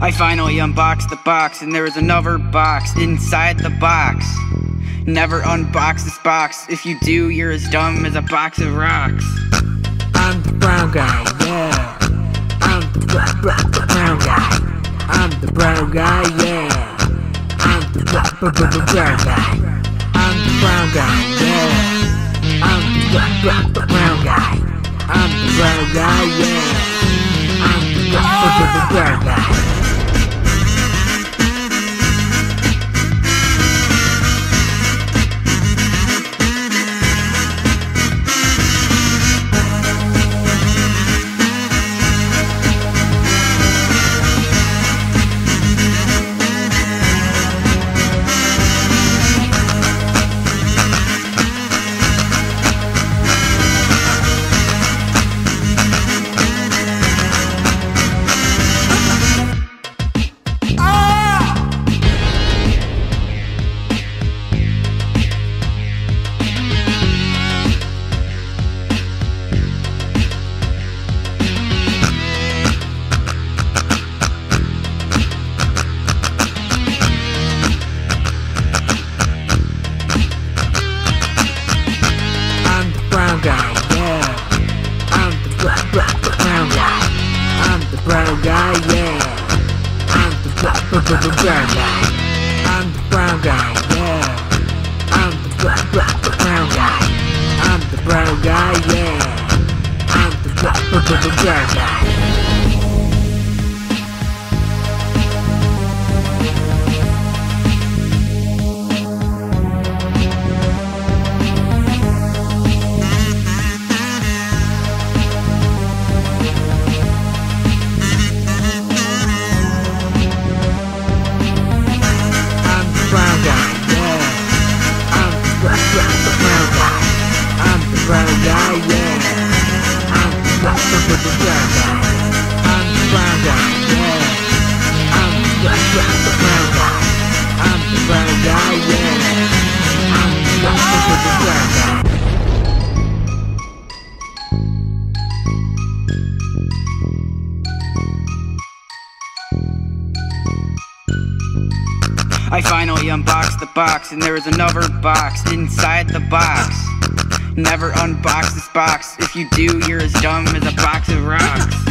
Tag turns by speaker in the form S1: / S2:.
S1: I finally unboxed the box, and there was another box inside the box. Never unbox this box. If you do, you're as dumb as a box of rocks.
S2: I'm the brown guy, yeah. I'm the br- br- br- brown guy. I'm the brown guy, yeah. I'm the br- br- br- br- brown guy. I'm the brown guy, yeah. I'm the br- br- br- brown guy. I'm the brown guy, yeah. I'm the br- brown guy. Yeah. I'm the br- br- brown guy. I'm the brown guy, yeah. I'm the br- brown guy. I'm the brown guy, yeah. I'm the br- br- brown guy. I'm the brown guy, yeah. I'm the br- brown guy. Br- br- brown guy. I'm the brown guy, yeah. I'm the br- br- br- brown guy. I'm the brown guy, yeah. I'm the br- br- br- brown guy.
S1: I finally unboxed the box, and there is another box inside the box. Never unbox this box. If you do, you're as dumb as a box of rocks.